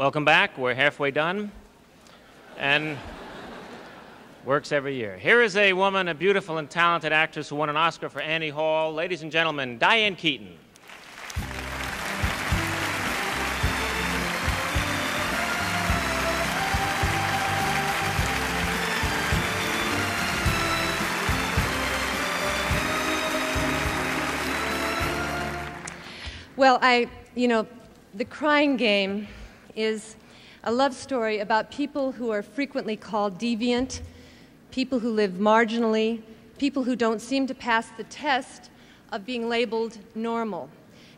Welcome back. We're halfway done. And works every year. Here is a woman, a beautiful and talented actress who won an Oscar for Annie Hall. Ladies and gentlemen, Diane Keaton. Well, I, you know, The Crying Game is a love story about people who are frequently called deviant, people who live marginally, people who don't seem to pass the test of being labeled normal.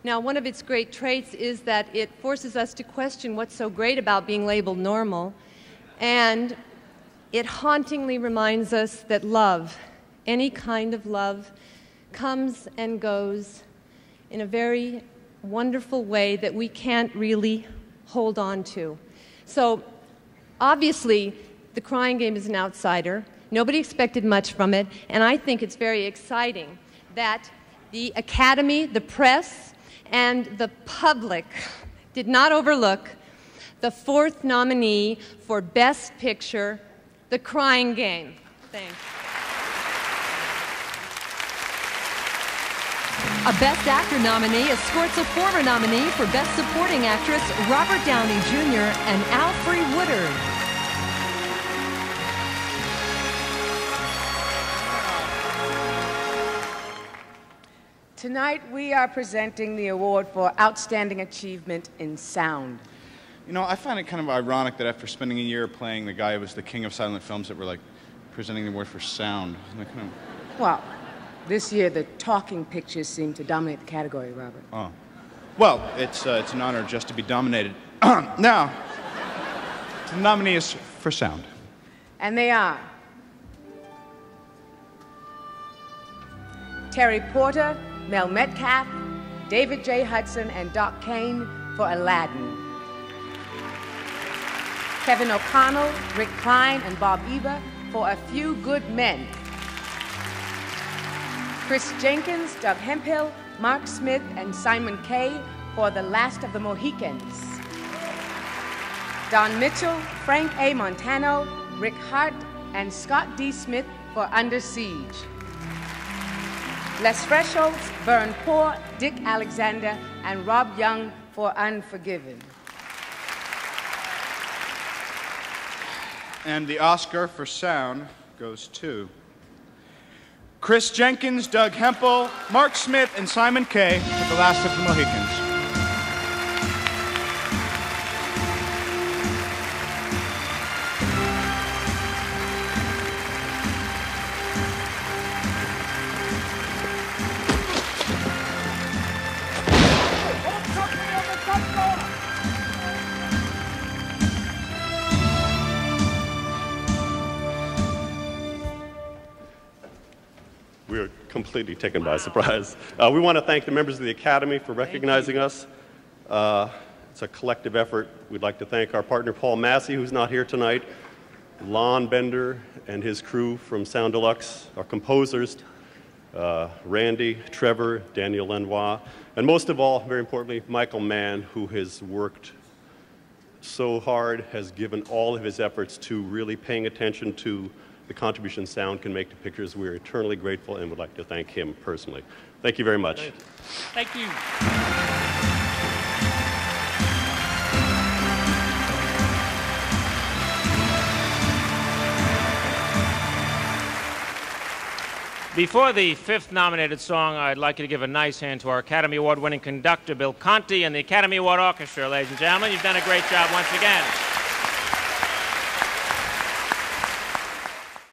Now, one of its great traits is that it forces us to question what's so great about being labeled normal, and it hauntingly reminds us that love, any kind of love, comes and goes in a very wonderful way that we can't really hold on to. So, obviously, the crying game is an outsider. Nobody expected much from it, and I think it's very exciting that the Academy, the press, and the public did not overlook the fourth nominee for Best Picture, The Crying Game. Thanks. A Best Actor nominee escorts a former nominee for Best Supporting Actress, Robert Downey Jr. and Alfre Woodard. Tonight, we are presenting the award for Outstanding Achievement in Sound. You know, I find it kind of ironic that after spending a year playing the guy who was the king of silent films, that we're like presenting the award for sound. Like, kind of... Well, this year, the talking pictures seem to dominate the category, Robert. Oh. Well, it's, uh, it's an honor just to be dominated. now, the nominees for sound. And they are Terry Porter, Mel Metcalf, David J. Hudson, and Doc Kane for Aladdin. Kevin O'Connell, Rick Kline, and Bob Eber for A Few Good Men. Chris Jenkins, Doug Hemphill, Mark Smith, and Simon Kaye for The Last of the Mohicans. Don Mitchell, Frank A. Montano, Rick Hart, and Scott D. Smith for Under Siege. Les Fresholtz, Vern Poor, Dick Alexander, and Rob Young for Unforgiven. And the Oscar for sound goes to Chris Jenkins, Doug Hemphill, Mark Smith, and Simon Kaye for The Last of the Mohicans. We are completely taken by surprise. Uh, we want to thank the members of the Academy for recognizing us. Uh, it's a collective effort. We'd like to thank our partner Paul Massey, who's not here tonight, Lon Bender and his crew from Soundelux, our composers, uh, Randy, Trevor, Daniel Lenoir, and most of all, very importantly, Michael Mann, who has worked so hard, has given all of his efforts to really paying attention to the contribution sound can make to pictures. We're eternally grateful and would like to thank him personally. Thank you very much. Thank you. Before the fifth nominated song, I'd like you to give a nice hand to our Academy Award winning conductor, Bill Conti, and the Academy Award Orchestra, ladies and gentlemen. You've done a great job once again.